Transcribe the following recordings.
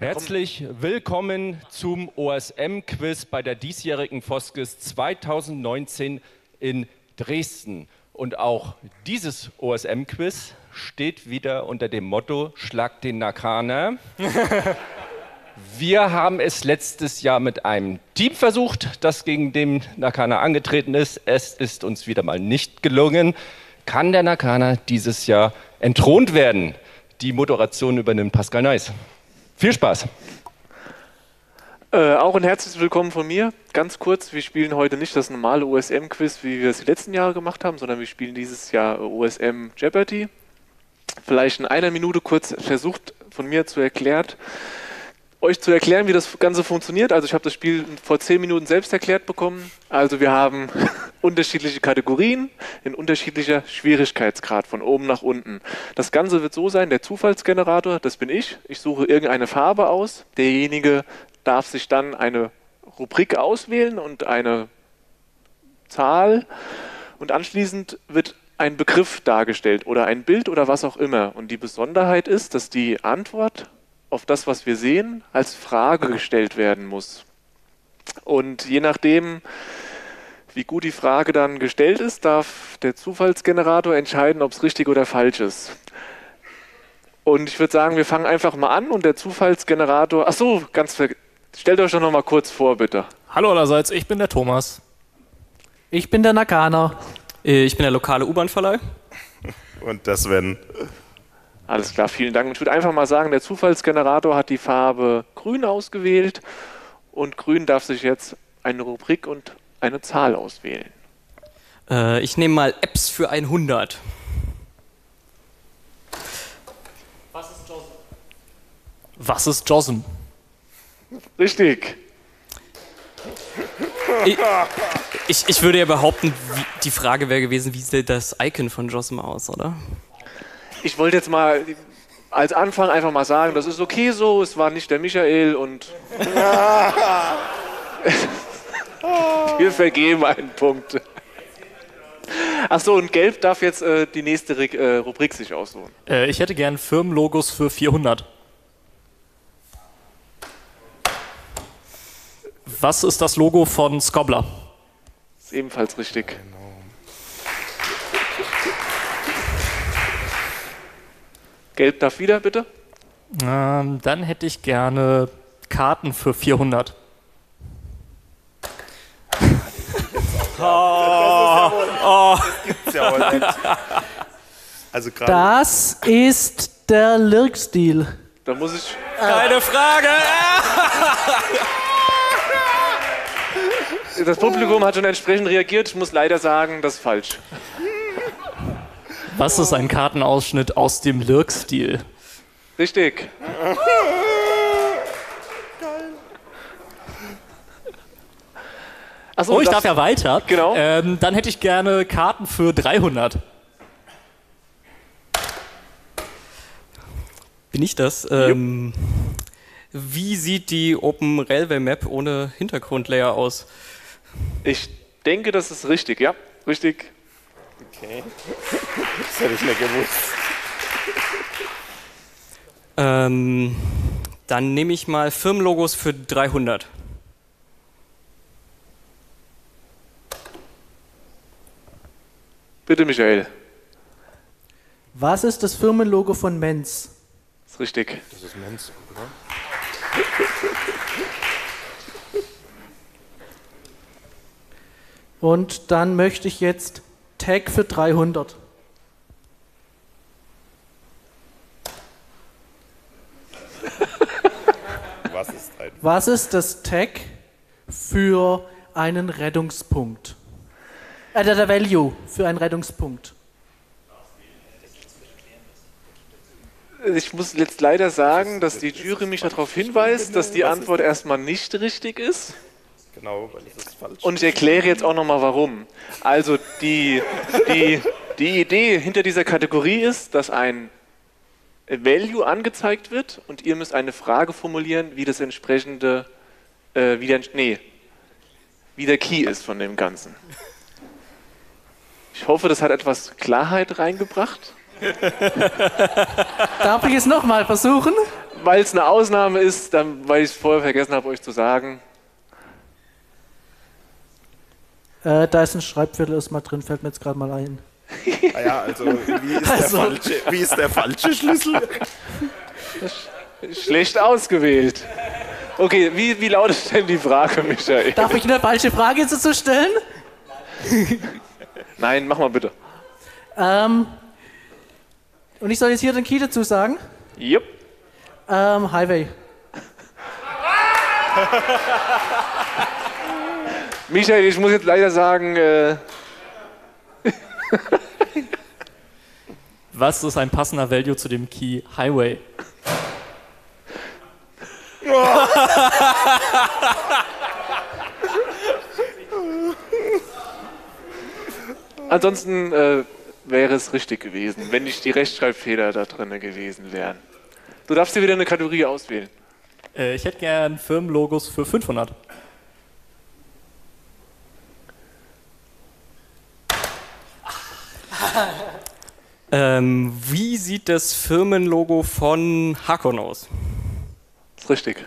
Herzlich willkommen zum OSM-Quiz bei der diesjährigen Foskis 2019 in Dresden. Und auch dieses OSM-Quiz steht wieder unter dem Motto Schlag den Nakana. Wir haben es letztes Jahr mit einem Team versucht, das gegen den Nakana angetreten ist. Es ist uns wieder mal nicht gelungen. Kann der Nakana dieses Jahr entthront werden? Die Moderation übernimmt Pascal Neis. Viel Spaß! Äh, auch ein herzliches Willkommen von mir. Ganz kurz, wir spielen heute nicht das normale OSM-Quiz, wie wir es die letzten Jahre gemacht haben, sondern wir spielen dieses Jahr OSM Jeopardy. Vielleicht in einer Minute kurz versucht von mir zu erklären, euch zu erklären, wie das Ganze funktioniert. Also ich habe das Spiel vor zehn Minuten selbst erklärt bekommen. Also wir haben unterschiedliche Kategorien in unterschiedlicher Schwierigkeitsgrad von oben nach unten. Das Ganze wird so sein, der Zufallsgenerator, das bin ich. Ich suche irgendeine Farbe aus. Derjenige darf sich dann eine Rubrik auswählen und eine Zahl und anschließend wird ein Begriff dargestellt oder ein Bild oder was auch immer. Und die Besonderheit ist, dass die Antwort auf das, was wir sehen, als Frage gestellt werden muss. Und je nachdem, wie gut die Frage dann gestellt ist, darf der Zufallsgenerator entscheiden, ob es richtig oder falsch ist. Und ich würde sagen, wir fangen einfach mal an und der Zufallsgenerator. Ach so, ganz ver Stellt euch doch noch mal kurz vor, bitte. Hallo allerseits, ich bin der Thomas. Ich bin der Nakana. Ich bin der lokale U-Bahn-Verleih. Und das Sven. Alles klar, vielen Dank. Ich würde einfach mal sagen, der Zufallsgenerator hat die Farbe grün ausgewählt und grün darf sich jetzt eine Rubrik und eine Zahl auswählen. Äh, ich nehme mal Apps für 100. Was ist JOSM? Was ist JOSM? Richtig. Ich, ich, ich, würde ja behaupten, wie, die Frage wäre gewesen, wie sieht das Icon von JOSM aus, oder? Ich wollte jetzt mal als Anfang einfach mal sagen, das ist okay so, es war nicht der Michael und wir vergeben einen Punkt. Achso, und Gelb darf jetzt äh, die nächste äh, Rubrik sich aussuchen. Äh, ich hätte gern Firmenlogos für 400. Was ist das Logo von Scobler? Ist ebenfalls richtig. Genau. Gelb darf wieder, bitte. Ähm, dann hätte ich gerne Karten für 400. oh, oh. Das ja. Also das ist der Lirk-Stil. Da muss ich. Keine Frage! Das Publikum hat schon entsprechend reagiert. Ich muss leider sagen, das ist falsch. Was ist ein Kartenausschnitt aus dem Lirk-Stil? Richtig. Achso, oh, ich darf ja weiter. Genau. Ähm, dann hätte ich gerne Karten für 300. Bin ich das? Ähm, wie sieht die Open Railway Map ohne Hintergrundlayer aus? Ich denke, das ist richtig, ja. Richtig. Okay. Das hätte ich nicht gewusst. Ähm, dann nehme ich mal Firmenlogos für 300. Bitte, Michael. Was ist das Firmenlogo von Menz? Das ist richtig. Das ist Menz, oder? Und dann möchte ich jetzt Tag für 300. Was ist, ein Was ist das Tag für einen Rettungspunkt? Äh, der Value für einen Rettungspunkt. Ich muss jetzt leider sagen, dass die Jury mich darauf hinweist, dass die Antwort erstmal nicht richtig ist. Genau, weil das ist falsch. Und ich erkläre jetzt auch nochmal warum. Also die, die, die Idee hinter dieser Kategorie ist, dass ein Value angezeigt wird und ihr müsst eine Frage formulieren, wie das entsprechende, äh, wie, der, nee, wie der Key ist von dem Ganzen. Ich hoffe, das hat etwas Klarheit reingebracht. Darf ich es nochmal versuchen? Weil es eine Ausnahme ist, dann, weil ich es vorher vergessen habe, euch zu sagen. Äh, da ist ein Schreibviertel erstmal drin, fällt mir jetzt gerade mal ein. Ah ja, also wie ist, Also. Der, falsche, wie ist der falsche Schlüssel? Schlecht ausgewählt. Okay, wie, wie lautet denn die Frage, Michael? Darf ich eine falsche Frage dazu stellen? Nein, mach mal bitte. Ähm, und ich soll jetzt hier den Key dazu sagen? Jupp. Ähm, Highway. Michael, ich muss jetzt leider sagen, äh, Was ist ein passender Value zu dem Key Highway? ansonsten äh, wäre es richtig gewesen, wenn nicht die Rechtschreibfehler da drin gewesen wären. Du darfst dir wieder eine Kategorie auswählen. Äh, ich hätte gern Firmenlogos für 500. Ähm, wie sieht das Firmenlogo von Hakon aus? Ist richtig.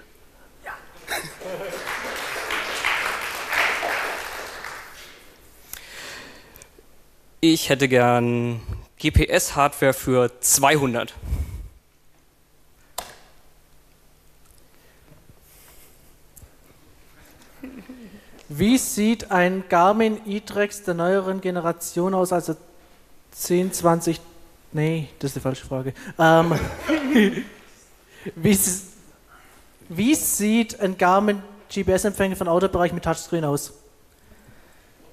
Ich hätte gern GPS-Hardware für 200. Wie sieht ein Garmin e-Trex der neueren Generation aus, also 10, 20... Nee, das ist die falsche Frage. Ähm, wie, wie sieht ein Garmin GPS-Empfänger von Autobereich mit Touchscreen aus?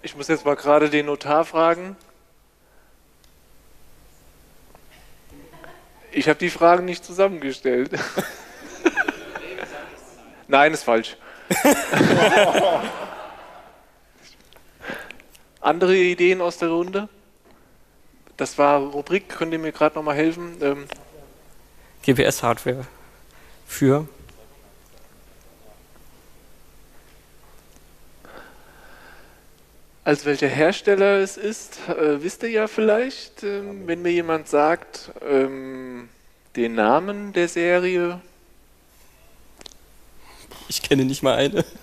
Ich muss jetzt mal gerade den Notar fragen. Ich habe die Fragen nicht zusammengestellt. Nein, ist falsch. Andere Ideen aus der Runde? Das war Rubrik, könnt ihr mir gerade nochmal helfen? Ähm, GPS-Hardware für als welcher Hersteller es ist, äh, wisst ihr ja vielleicht, ähm, wenn mir jemand sagt, ähm, den Namen der Serie. Ich kenne nicht mal eine.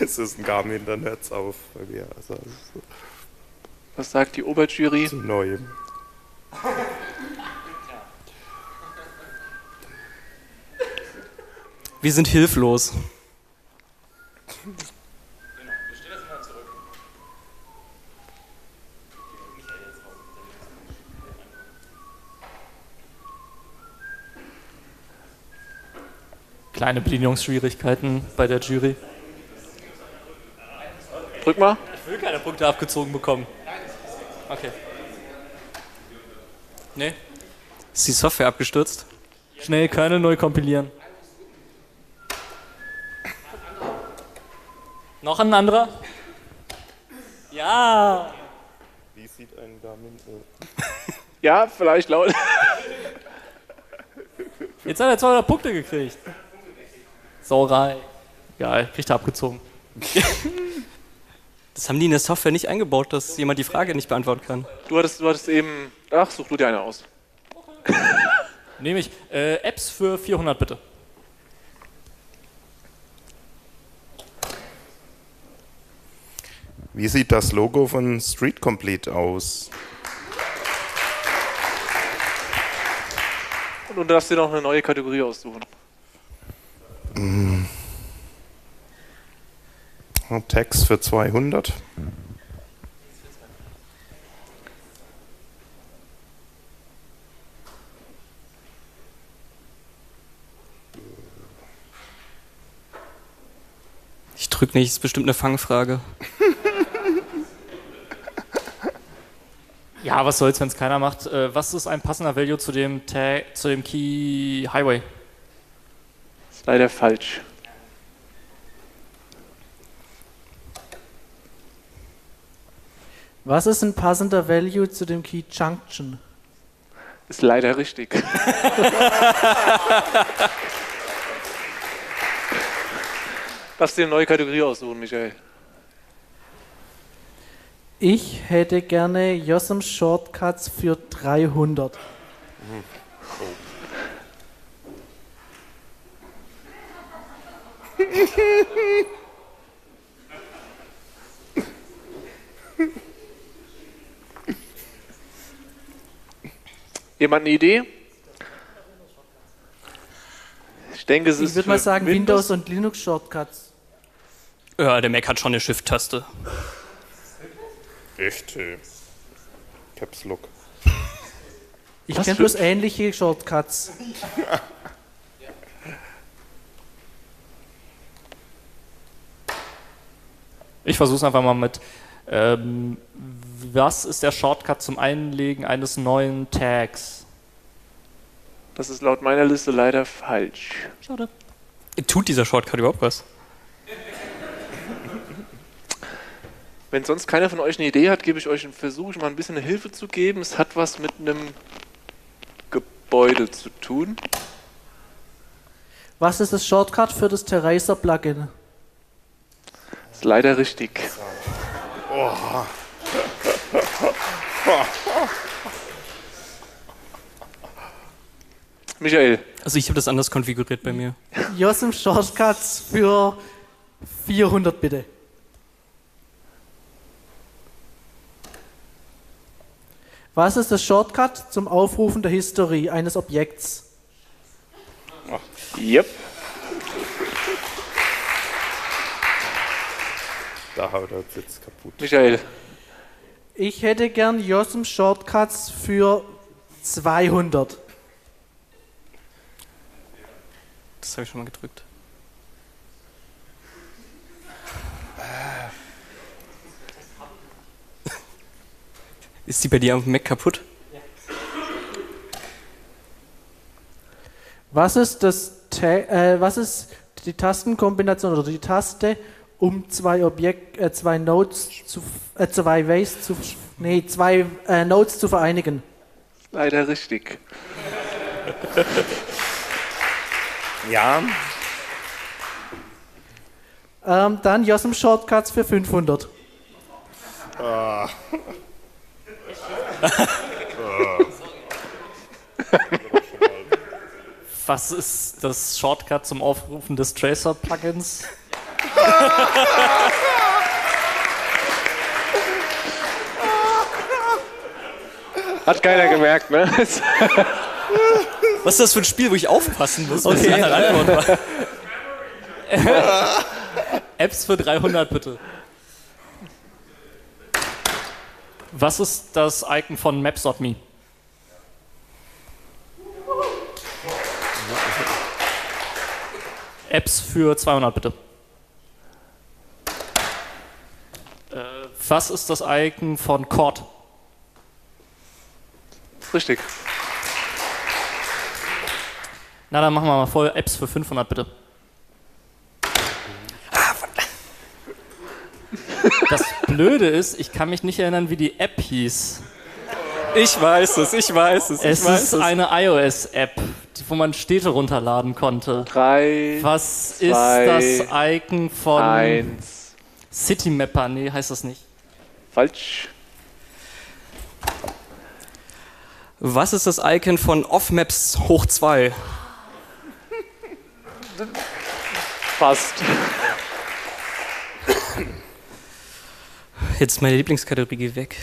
Es ist ein Garmin, dann hört's auf bei mir. Also, es ist Was sagt die Oberjury? zu neu. Wir sind hilflos. Kleine Bedienungsschwierigkeiten bei der Jury. Drück mal. Ich will keine Punkte abgezogen bekommen. Okay. Nee. Ist die Software abgestürzt? Schnell, keine neu kompilieren. Noch ein anderer? Ja! Wie sieht ein Garmin? Ja, vielleicht laut. Jetzt hat er 200 Punkte gekriegt. Sauerei. Egal, kriegt er abgezogen. Das haben die in der Software nicht eingebaut, dass jemand die Frage nicht beantworten kann. Du hattest, du hattest eben. Ach, such du dir eine aus. Nehme ich. Äh, Apps für 400 bitte. Wie sieht das Logo von Street Complete aus? Und du darfst dir noch eine neue Kategorie aussuchen. Text für 200. Ich drück nicht, ist bestimmt eine Fangfrage. Ja, was soll's, wenn es keiner macht. Äh, was ist ein passender Value zu dem, Tag, zu dem Key Highway? Ist leider falsch. Was ist ein passender Value zu dem Key Junction? Ist leider richtig. Darfst dir eine neue Kategorie aussuchen, Michael. Ich hätte gerne Yossem Shortcuts für 300. Jemand eine Idee? Ich denke, es ist Ich würde mal sagen Windows und Linux Shortcuts. Ja, der Mac hat schon eine Shift-Taste. Echt? äh, Caps Lock. Ich kenne bloß ähnliche Shortcuts. Ich versuche es einfach mal mit. Ähm, was ist der Shortcut zum Einlegen eines neuen Tags? Das ist laut meiner Liste leider falsch. Schade. Tut dieser Shortcut überhaupt was? Wenn sonst keiner von euch eine Idee hat, gebe ich euch einen Versuch, mal ein bisschen eine Hilfe zu geben. Es hat was mit einem Gebäude zu tun. Was ist das Shortcut für das Terracer Plugin? Ist leider richtig. Michael, Also ich habe das anders konfiguriert bei mir. Yossem Shortcuts für 400 bitte. Was ist das Shortcut zum Aufrufen der History eines Objekts? yep. Da haut er uns jetzt kaputt. Michael, Ich hätte gern Yossem Shortcuts für 200. Das habe ich schon mal gedrückt. Ist die bei dir am Mac kaputt? Was ist das äh, was ist die Tastenkombination oder die Taste, um zwei Objekt äh, zwei Nodes zu äh, zwei Ways zu f- nee, zwei äh, Nodes zu vereinigen? leider richtig. Ja, Ähm, dann Yossem Shortcuts für 500. Was ist das Shortcut zum Aufrufen des Tracer-Plugins? Hat keiner gemerkt, ne? Was ist das für ein Spiel, wo ich aufpassen muss? was die Antwort war? Apps für 300 bitte. Was ist das Icon von Maps.me? Apps für 200 bitte. Was ist das Icon von Cord? Richtig. Na, dann machen wir mal voll Apps für 500 bitte. Das Blöde ist, ich kann mich nicht erinnern, wie die App hieß. Ich weiß es, ich weiß es, Es ich weiß ist es. eine iOS-App, die- wo man Städte runterladen konnte. Drei, Was Zwei, ist das Icon von eins. Citymapper? Nee, heißt das nicht. Falsch. Was ist das Icon von Off-Maps hoch 2? Fast. Jetzt ist meine Lieblingskategorie weg.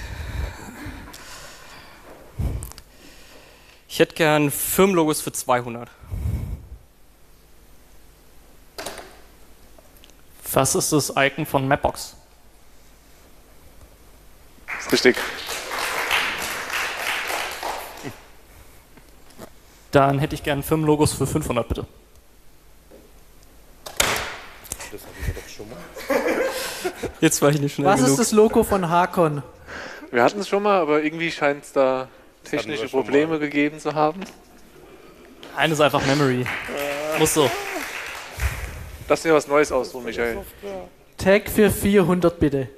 Ich hätte gern Firmenlogos für 200. Was ist das Icon von Mapbox? Ist richtig. Dann hätte ich gern Firmenlogos für 500 bitte. das hatten wir doch schon mal. Jetzt war ich nicht schnell Was genug. ist das Logo von Hakon? Wir hatten es schon mal, aber irgendwie scheint es da technische Probleme mal. gegeben zu haben. Eines ist einfach Memory. Muss so. Lass dir was Neues aussuchen, Michael. Tag für 400 bitte.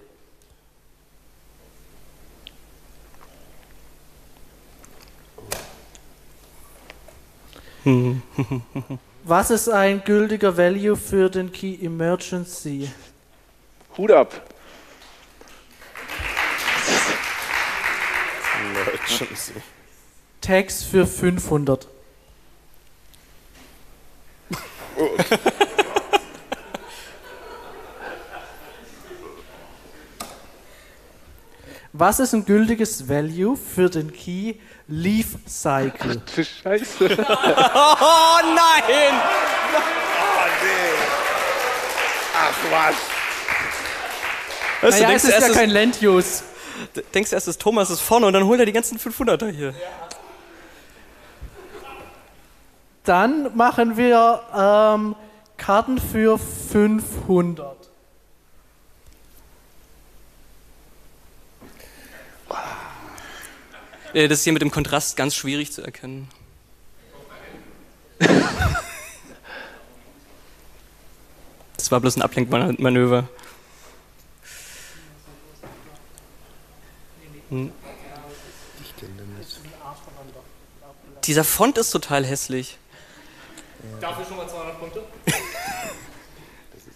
Was ist ein gültiger Value für den Key Emergency? Hut ab. Emergency. Tags für 500. Was ist ein gültiges Value für den Key Leaf Cycle? Für Scheiße. Oh nein! Ah, nee. Ach was. Weißt du, Naja, denkst es ist erst, ja kein Land-Use. d- denkst erst, ist Thomas ist vorne und dann holt er die ganzen 500er hier. Dann machen wir ähm, Karten für 500. Das ist hier mit dem Kontrast ganz schwierig zu erkennen. Das war bloß ein Ablenkmanöver. Hm. Dieser Font ist total hässlich. Dafür schon mal 200 Punkte?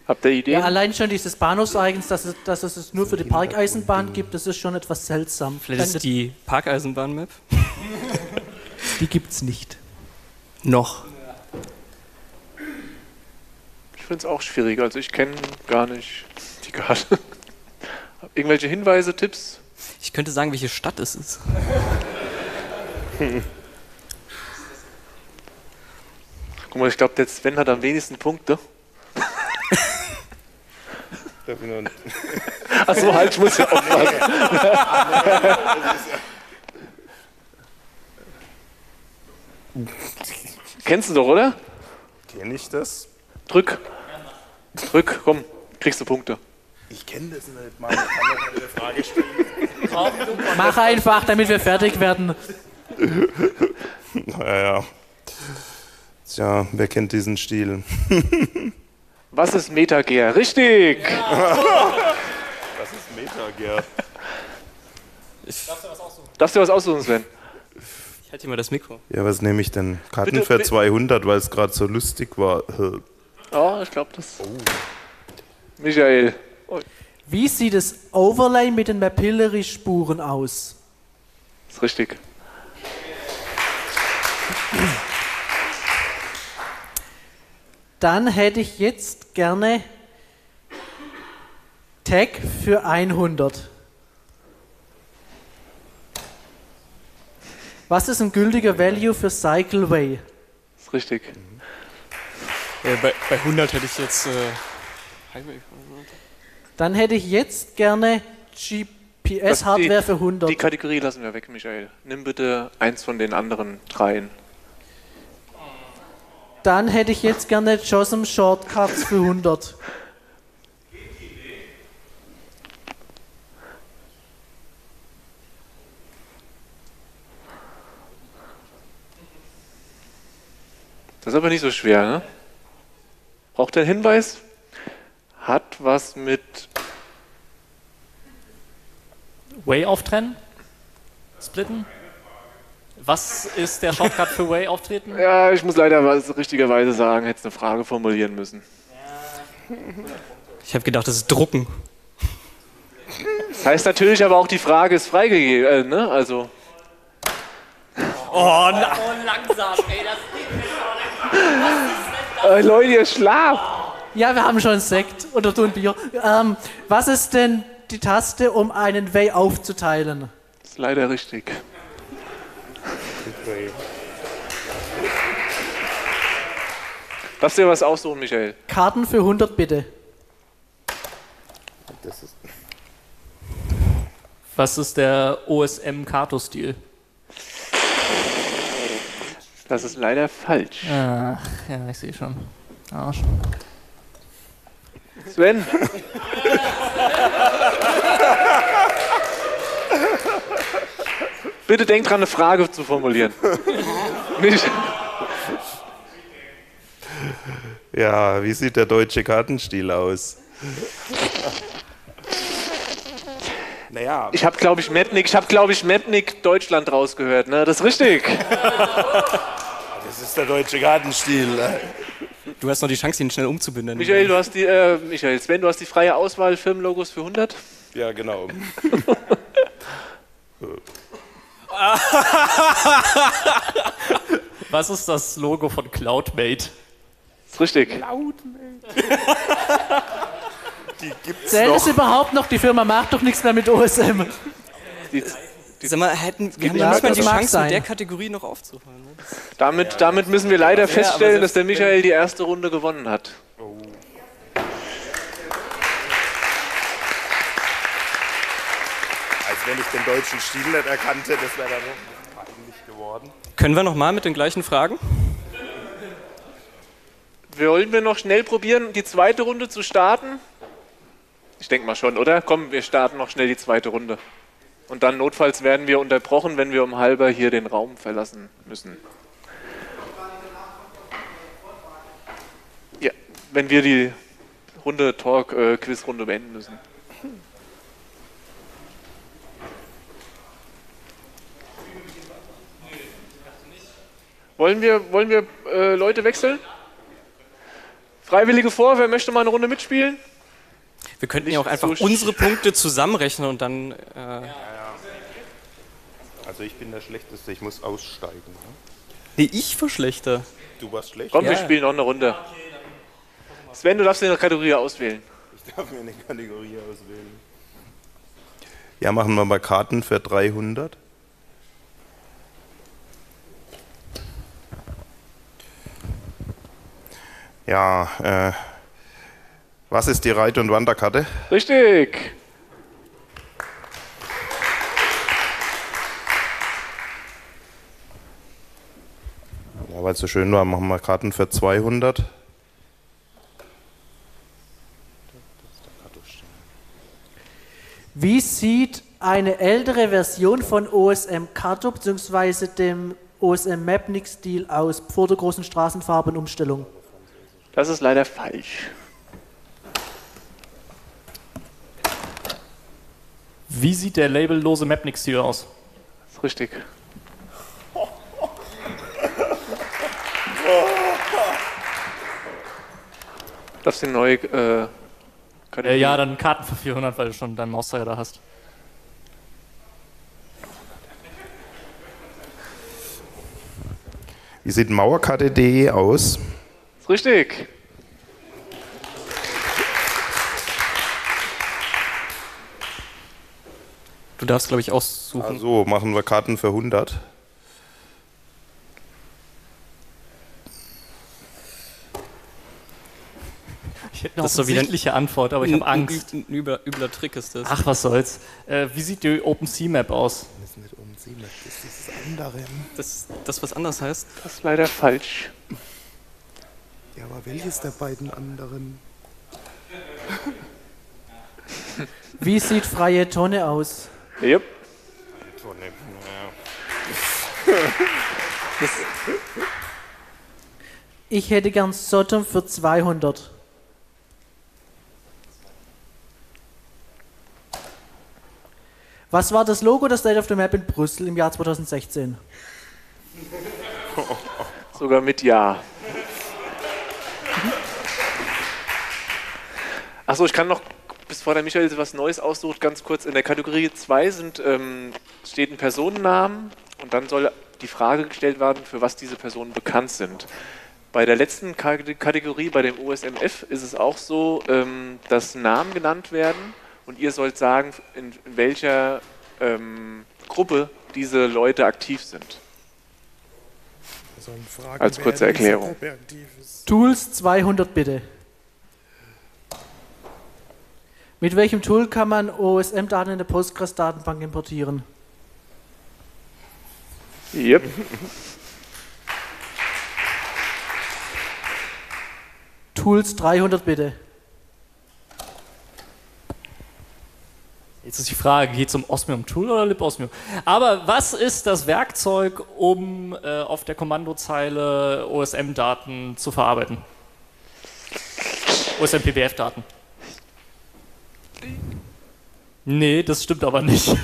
Habt ihr Ideen? Ja, allein schon dieses Bahnhofseigens, dass es, dass es es nur für die Parkeisenbahn gibt, das ist schon etwas seltsam. Vielleicht ist die Parkeisenbahn-Map. die gibt's nicht. Noch. Ich finde es auch schwierig. Also ich kenne gar nicht die Karte. Irgendwelche Hinweise, Tipps? Ich könnte sagen, welche Stadt es ist. Guck mal, ich glaube, der Sven hat am wenigsten Punkte. Achso, halt, ich muss ja aufpassen. Kennst du doch, oder? Kenn ich das? Drück. Drück, komm, kriegst du Punkte. Ich kenne das nicht mal. Ich kann doch eine Frage stellen. Mach einfach, damit wir fertig werden. Naja. Tja, wer kennt diesen Stil? Was ist Metagear? Richtig! Das ist Metager. Darfst du was aussuchen, Sven? Ich halte dir mal das Mikro. Ja, was nehme ich denn? Karten Bitte, für bitte. 200, weil es gerade so lustig war. Oh, ich glaube das. Michael. Oh, Wie sieht das Overlay mit den Mapillary-Spuren aus? ist richtig. Dann hätte ich jetzt gerne Tag für 100. Was ist ein gültiger Value für Cycleway? Ist richtig. Äh, bei, bei 100 hätte ich jetzt. Äh. Dann hätte ich jetzt gerne GPS-Hardware für 100. Die Kategorie lassen wir weg, Michael. Nimm bitte eins von den anderen dreien. Dann hätte ich jetzt gerne JOSM Shortcuts für 100. Das ist aber nicht so schwer, ne? Braucht der Hinweis? Hat was mit. Way auftrennen? Splitten? Was ist der Shortcut für Way auftreten? Ja, ich muss leider was richtigerweise sagen, hätte eine Frage formulieren müssen. Ich habe gedacht, das ist Drucken. Das heißt natürlich aber auch, die Frage ist freigegeben, äh, ne? Also. Oh, na, langsam, ey, das Äh, Leute, ihr schlaft! Ja, wir haben schon Sekt oder du ein Bier. Ähm, was ist denn die Taste, um einen Way aufzuteilen? Ist leider richtig. Darfst du dir was aussuchen, Michael? Karten für 100 bitte. Das ist Was ist der OSM-Kato-Stil? Das ist leider falsch. Ach, ja, ich sehe schon. Arsch. Sven? Bitte denk dran, eine Frage zu formulieren. Nicht. Ja, wie sieht der deutsche Kartenstil aus? naja, Ich habe, glaube ich, Metnik, ich habe, glaube ich, Metnik Deutschland rausgehört, ne? Das ist richtig. das ist der deutsche Kartenstil. du hast noch die Chance, ihn schnell umzubinden. Michael, du hast die, äh, Michael, Sven, du hast die freie Auswahl Firmenlogos für 100. Ja, genau. Was ist das Logo von CloudMate? Ist richtig. Die gibt's Zählt es noch. überhaupt noch? Die Firma macht doch nichts mehr mit OSM. Die, Sag mal, hätten, wir haben Ja, nicht mal die Chance, sein. mit der Kategorie noch aufzuhören. Ne? damit, damit müssen wir leider feststellen, dass der Michael die erste Runde gewonnen hat. Als wenn ich den deutschen Stil nicht erkannt hätte, das wäre dann noch peinlich geworden. Können wir noch mal mit den gleichen Fragen? Wollen wir noch schnell probieren, die zweite Runde zu starten? Ich denke mal schon, oder? Komm, wir starten noch schnell die zweite Runde. Und dann notfalls werden wir unterbrochen, wenn wir um halber hier den Raum verlassen müssen. Ja, wenn wir die Runde Talk, äh, Quizrunde beenden müssen. Wollen wir, wollen wir äh, Leute wechseln? Freiwillige vor, wer möchte mal eine Runde mitspielen? Wir könnten Nicht ja auch einfach so unsere Punkte zusammenrechnen und dann. Äh, Also ich bin der Schlechteste, ich muss aussteigen. Ne? nee, ich verschlechter. Du warst schlecht? Komm, wir Ja. spielen noch eine Runde. Sven, du darfst dir eine Kategorie auswählen. Ich darf mir eine Kategorie auswählen. Ja, machen wir mal Karten für 300. Ja, äh, was ist die Reit- und Wanderkarte? Richtig. Ja, weil es so schön war, machen wir Karten für 200. Wie sieht eine ältere Version von OSM Kato bzw. dem OSM Mapnik-Stil aus vor der großen Straßenfarbenumstellung? Das ist leider falsch. Wie sieht der labellose Mapnik-Stil aus? Das ist richtig. Darfst du die neue äh? Äh, ja, dann Karten für 400, weil du schon deinen Mauszeiger da hast. Wie sieht Mauerkarte.de aus? Ist richtig. Du darfst, glaube ich, aussuchen. Also machen wir Karten für 100. Ich hätte eine Das ist doch wieder ein- offensichtliche Antwort, aber ich habe Angst. Ein, übler, übler Trick ist das. Ach, was soll's. Äh, wie sieht die OpenSea-Map aus? Das ist nicht Sie, das ist das andere. Das, das was anders heißt. Das ist leider falsch. Ja, aber welches der beiden anderen? Wie sieht freie Tonne aus? Yep. Ich hätte gern Sodom für 200. Was war das Logo der State of the Map in Brüssel im Jahr 2016? Sogar mit Ja. Achso, ich kann noch, bevor der Michael was Neues aussucht, ganz kurz. In der Kategorie 2 sind, ähm, steht ein Personennamen und dann soll die Frage gestellt werden, für was diese Personen bekannt sind. Bei der letzten Kate- Kategorie, bei dem OSMF, ist es auch so, ähm, dass Namen genannt werden und ihr sollt sagen, in, welcher ähm, Gruppe diese Leute aktiv sind. Als kurze Erklärung. Tools 200 bitte. Mit welchem Tool kann man OSM-Daten in der Postgres-Datenbank importieren? Yep. Tools 300 bitte. Jetzt ist die Frage, geht es um Osmium Tool oder LibOsmium? Aber was ist das Werkzeug, um äh, auf der Kommandozeile OSM-Daten zu verarbeiten? OSM-PBF-Daten. Nee, das stimmt aber nicht.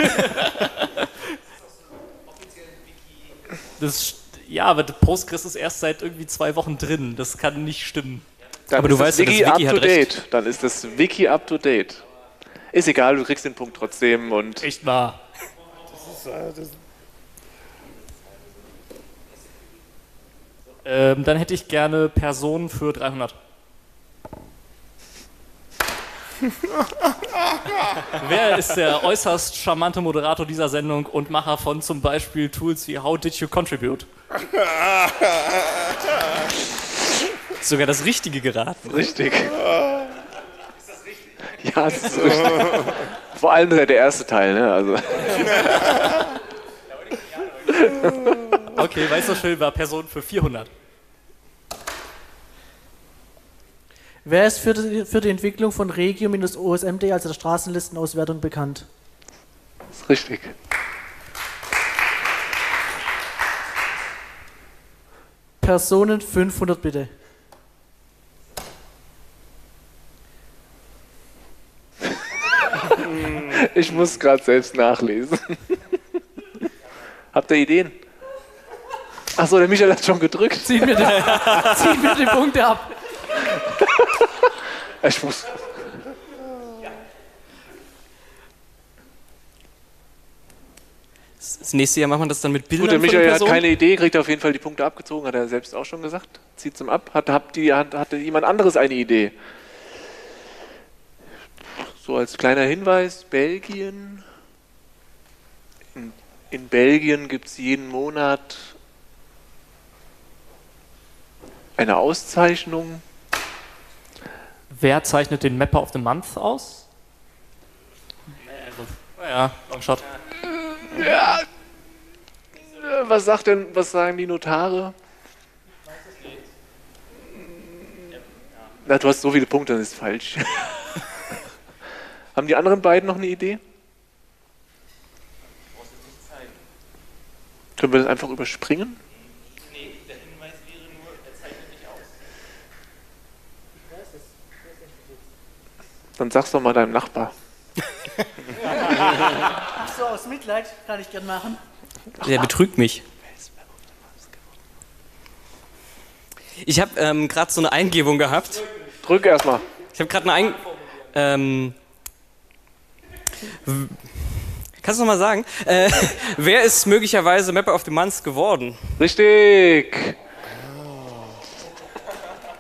das, ja, aber Postgres ist erst seit irgendwie zwei Wochen drin. Das kann nicht stimmen. Dann aber du weißt Wiki ja, das Wiki up to date. Recht. Dann ist das Wiki up to date. Ist egal, du kriegst den Punkt trotzdem und. Echt wahr. Das ist, äh, das ähm, dann hätte ich gerne Personen für 300. Wer ist der äußerst charmante Moderator dieser Sendung und Macher von zum Beispiel Tools wie How Did You Contribute? Sogar das Richtige geraten. Richtig. Ja, das ist richtig. Vor allem der erste Teil, ne? Also, Okay, weißt du schön, war Person für 400. Wer ist für die, für die Entwicklung von Regio-OSMD, also der Straßenlistenauswertung, bekannt? das ist richtig. Personen 500 bitte. Ich muss gerade selbst nachlesen. Habt ihr Ideen? Achso, der Michael hat schon gedrückt. Die, ziehen wir die Punkte ab. Ich muss. Das nächste Jahr machen wir das dann mit Bildern Gut, der Michael hat keine Idee, kriegt auf jeden Fall die Punkte abgezogen, hat er selbst auch schon gesagt. Zieht zum ab. Hat, habt die, hat, hatte jemand anderes eine Idee? So als kleiner Hinweis, Belgien. In, in Belgien gibt es jeden Monat eine Auszeichnung. Wer zeichnet den Mapper of the Month aus? Ja, Longshot. Ja. Was sagt denn, was sagen die Notare? Na, du hast so viele Punkte, das ist falsch. Haben die anderen beiden noch eine Idee? Können wir das einfach überspringen? Dann sag's doch mal deinem Nachbar. So, aus Mitleid kann ich gern machen. Der betrügt mich. Ich habe ähm, gerade so eine Eingebung gehabt. Drück erstmal. Ich habe gerade eine Ein... Ähm, kannst du noch mal sagen, äh, wer ist möglicherweise Mapper of the Month geworden? Richtig.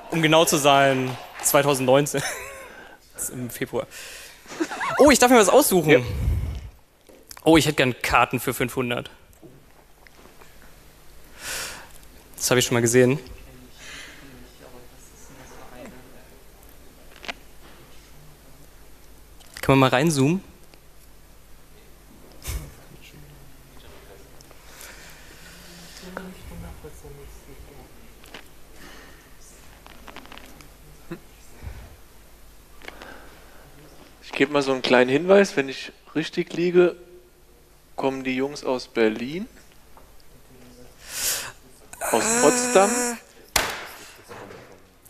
Um genau zu sein, 2019. Ist Im Februar. Oh, ich darf mir was aussuchen. Ja. Oh, ich hätte gern Karten für 500. Das habe ich schon mal gesehen. Kann man mal reinzoomen? Gebe mal so einen kleinen Hinweis, wenn ich richtig liege, kommen die Jungs aus Berlin, aus Potsdam.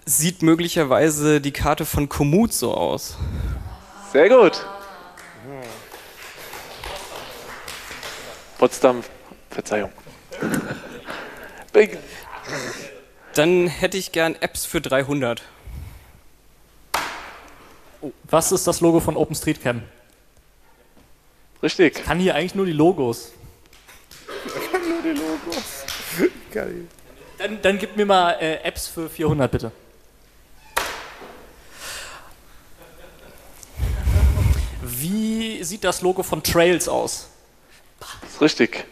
Sieht möglicherweise die Karte von Komoot so aus. Sehr gut. Potsdam, Verzeihung. Dann hätte ich gern Apps für 300. Was ist das Logo von OpenStreetCam? Richtig. Kann hier eigentlich nur die Logos. Geil. Dann, dann gib mir mal äh, Apps für 400 bitte. Wie sieht das Logo von Trails aus? Das ist richtig.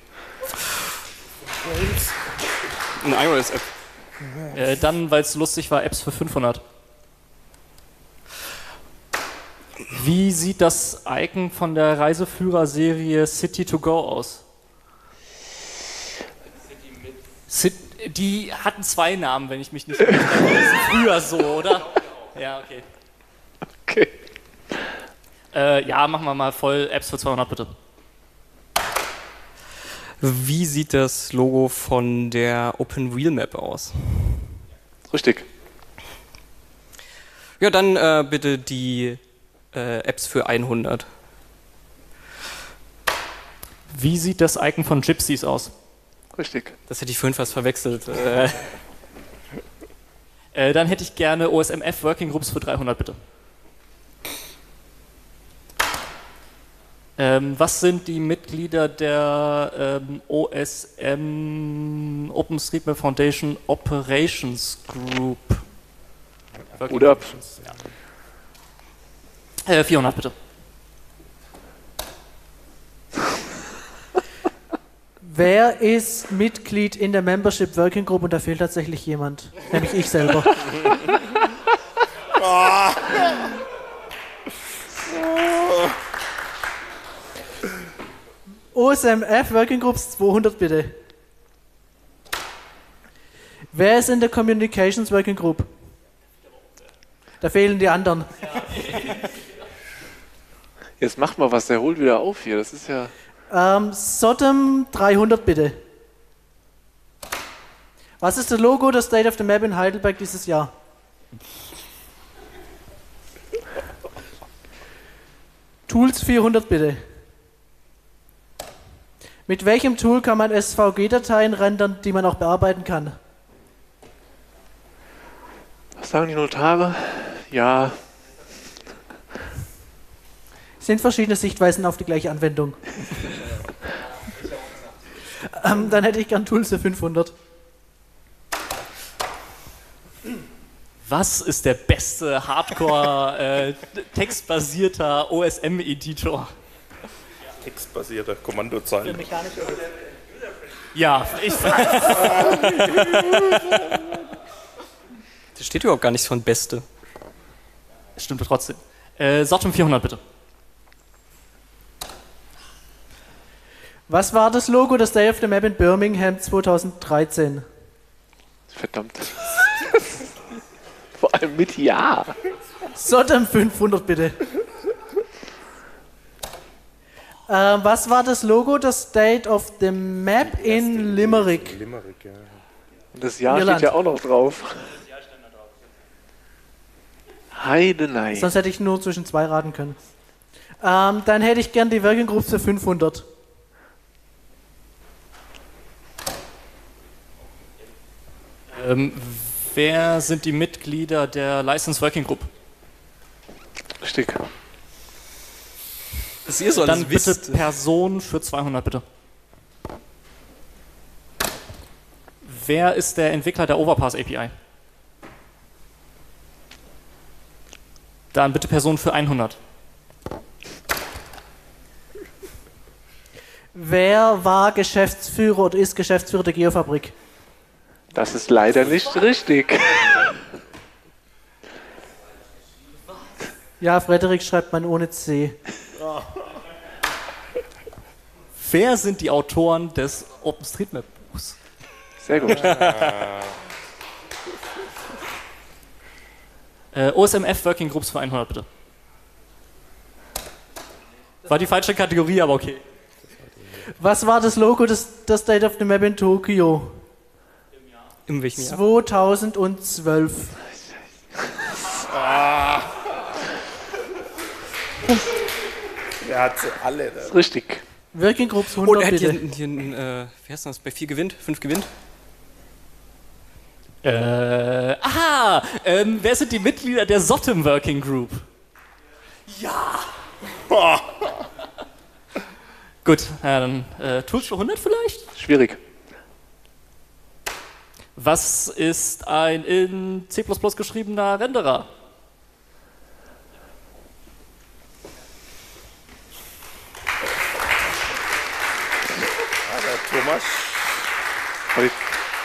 Eine iOS-App. Äh, dann, weil es lustig war, Apps für 500. Wie sieht das Icon von der Reiseführerserie City to Go aus? Die hatten zwei Namen, wenn ich mich nicht ist früher so, oder? Ja, okay. Okay. Äh, ja, machen wir mal voll Apps für 200 bitte. Wie sieht das Logo von der Open Wheel Map aus? Richtig. Ja, dann äh, bitte die äh, Apps für 100. Wie sieht das Icon von Gypsies aus? Richtig. Das hätte ich vorhin fast verwechselt. Äh, Äh, dann hätte ich gerne OSMF Working Groups für 300 bitte. Ähm, was sind die Mitglieder der ähm, OSM OpenStreetMap Foundation Operations Group? Hut ab. Äh, 400 bitte. Wer ist Mitglied in der Membership Working Group und da fehlt tatsächlich jemand, nämlich ich selber. OSMF Working Groups 200 bitte. Wer ist in der Communications Working Group? Da fehlen die anderen. Jetzt macht mal was, der holt wieder auf hier. Das ist ja. Ähm, Sodom 300 bitte. Was ist das Logo der State of the Map in Heidelberg dieses Jahr? Tools 400 bitte. Mit welchem Tool kann man SVG-Dateien rendern, die man auch bearbeiten kann? Was sagen die Notare? Ja, sind verschiedene Sichtweisen auf die gleiche Anwendung. ähm, dann hätte ich gern Tools für 500. Was ist der beste Hardcore äh, textbasierter OSM-Editor? Textbasierte Kommandozeilen. Ja, ich. Da steht überhaupt gar nichts von Beste. Stimmt trotzdem. Äh, Sortum 400 bitte. Was war das Logo des Day of the Map in Birmingham 2013? verdammt. Vor allem mit Ja. Sodom 500 bitte. Ähm, was war das Logo des State of the Map in Limerick? Limerick, ja. Und das Ja Irland. steht ja auch noch drauf. Heidenei. Sonst hätte ich nur zwischen zwei raten können. Ähm, dann hätte ich gern die Working Groups für 500. Ähm, wer sind die Mitglieder der License Working Group? Richtig. Dass ihr so Dann alles bitte wisst. Person für 200 bitte. Wer ist der Entwickler der Overpass API? Dann bitte Person für 100. Wer war Geschäftsführer oder ist Geschäftsführer der Geofabrik? Das ist leider nicht richtig. Ja, Frederik schreibt man ohne C. Wer sind die Autoren des OpenStreetMap Buchs? Sehr gut. Äh, OSMF Working Groups für 100 bitte. War die falsche Kategorie, aber okay. Was war das Logo des, des State of the Map in Tokio? In welchem Jahr? 2012. Er hat sie alle. Da. Richtig. Working Groups Oh, 100 er hat hier, bitte. hier ein, äh, wie heißt das? Bei 4 gewinnt? 5 gewinnt? Äh, aha! Ähm, wer sind die Mitglieder der Sottem Working Group? Ja! Gut, ja, dann äh, Tools für 100 vielleicht? Schwierig. Was ist ein in C++ geschriebener Renderer? Ah, der Thomas.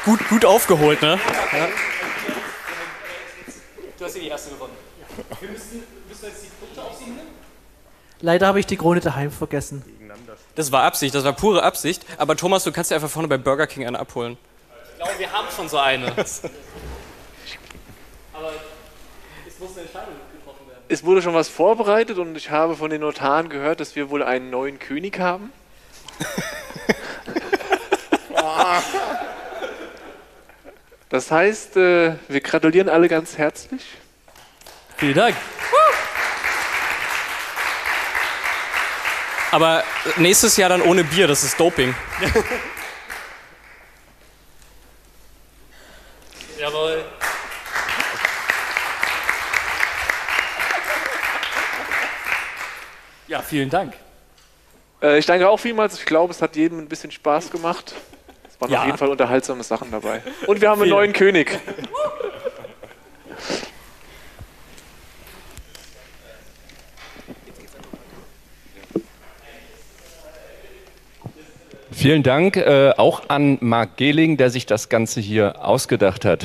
Gut, gut aufgeholt, ne? Du hast hier die erste gewonnen. Wir müssen, müssen jetzt die Punkte aufsehen. Leider habe ich die Krone daheim vergessen. Das war Absicht, das war pure Absicht. Aber Thomas, du kannst dir einfach vorne bei Burger King eine abholen. Glaube, wir haben schon so eine. Aber es muss eine Entscheidung getroffen werden. Es wurde schon was vorbereitet und ich habe von den Notaren gehört, dass wir wohl einen neuen König haben. Das heißt, äh, wir gratulieren alle ganz herzlich. Vielen Dank. Aber nächstes Jahr dann ohne Bier, das ist Doping. Jawohl. Ja, vielen Dank. Äh, ich danke auch vielmals. Ich glaube, es hat jedem ein bisschen Spaß gemacht. Es waren Ja. auf jeden Fall unterhaltsame Sachen dabei. Und wir haben einen neuen König. Vielen Dank äh, auch an Marc Gehling, der sich das Ganze hier ausgedacht hat.